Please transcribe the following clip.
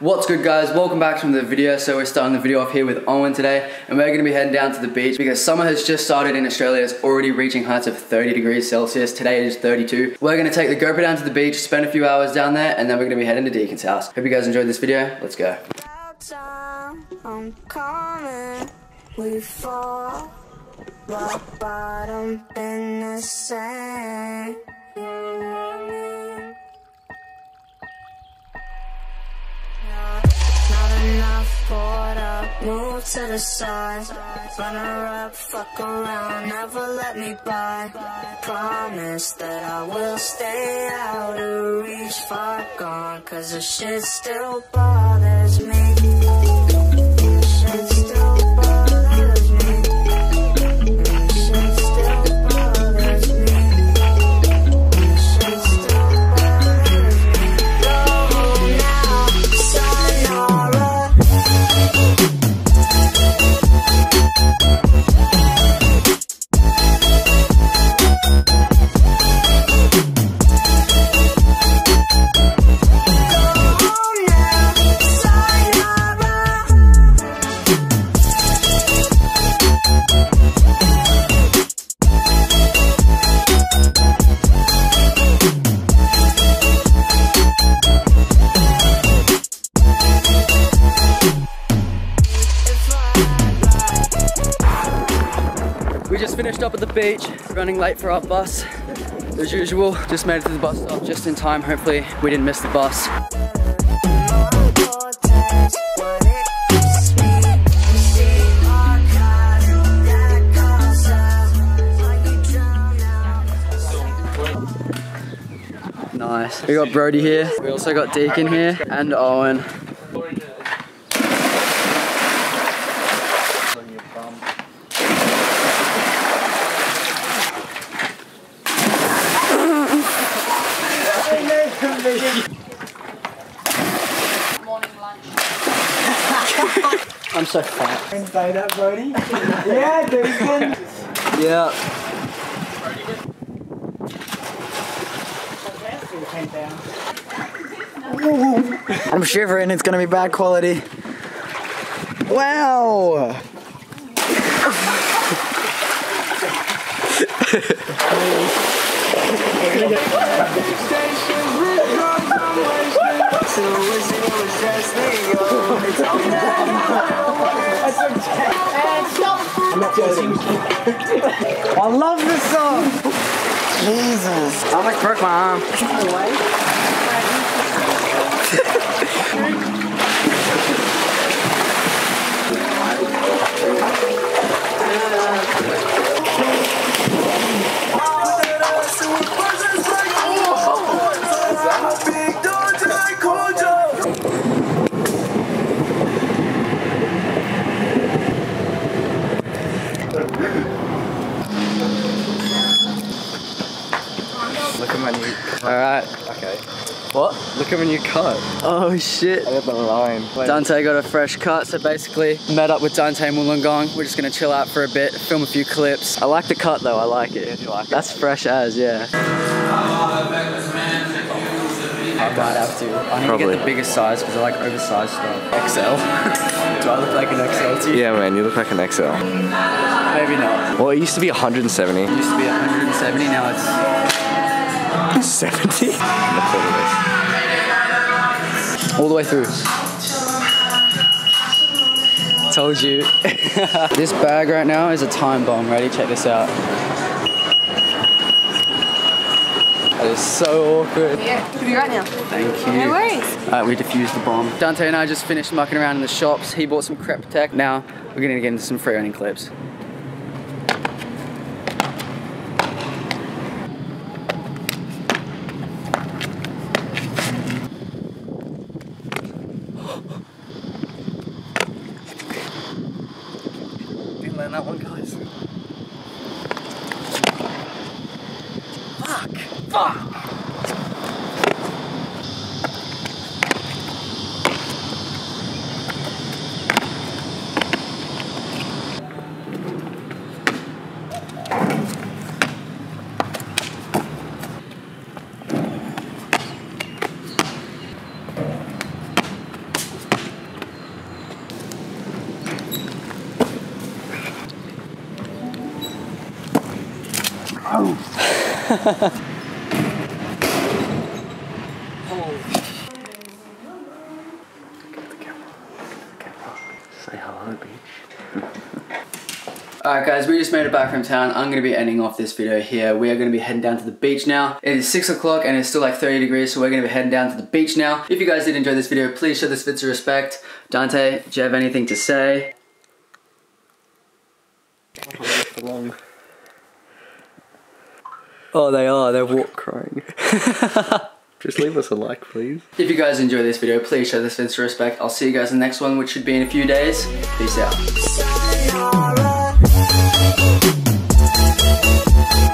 What's good guys, welcome back to another video. So we're starting the video off here with Owen today and we're going to be heading down to the beach because summer has just started in Australia. It's already reaching heights of 30 degrees Celsius. Today it is 32. We're going to take the GoPro down to the beach, spend a few hours down there and then we're going to be heading to Deacon's house. Hope you guys enjoyed this video. Let's go. Move to the side. Runner up, fuck around, never let me by. Promise that I will stay out of reach, far gone, cause the shit still bothers me. Just finished up at the beach, running late for our bus. As usual, just made it to the bus stop just in time. Hopefully we didn't miss the bus. Nice. We got Brody here. We also got Deacon here and Owen. I'm so fat. Say that, Brody. yeah, Deacon. Yeah. I'm shivering. It's gonna be bad quality. Wow. I love this song. Jesus. I almost broke my arm. Alright. Okay. What? Look at my new cut. Oh shit. I got the line. Wait. Dante got a fresh cut, so basically met up with Dante and Wollongong. We're just gonna chill out for a bit, film a few clips. I like the cut though, I like it. you like it? That's fresh as, yeah. I might have to. I need to get the biggest size because I like oversized stuff. XL. Do I look like an XL to you? Yeah, man, you look like an XL. Maybe not. Well, it used to be 170. It used to be 170, now it's 70? All the way through. Told you. this bag right now is a time bomb. Ready? Check this out. That is so awkward. Yeah, could be right now. Thank you. No worries. Alright, we defused the bomb. Dante and I just finished mucking around in the shops. He bought some Crep Tech. Now we're gonna get into some free running clips. Fuck! Oh. Alright guys, we just made it back from town. I'm going to be ending off this video here. We are going to be heading down to the beach now. It is 6 o'clock and it's still like 30 degrees, so we're going to be heading down to the beach now. If you guys did enjoy this video, please show this bits of respect. Dante, do you have anything to say? Oh, they are. They're walk crying. Just leave us a like, please. If you guys enjoy this video, please show this bits of respect. I'll see you guys in the next one, which should be in a few days. Peace out. Sign on. Thank you.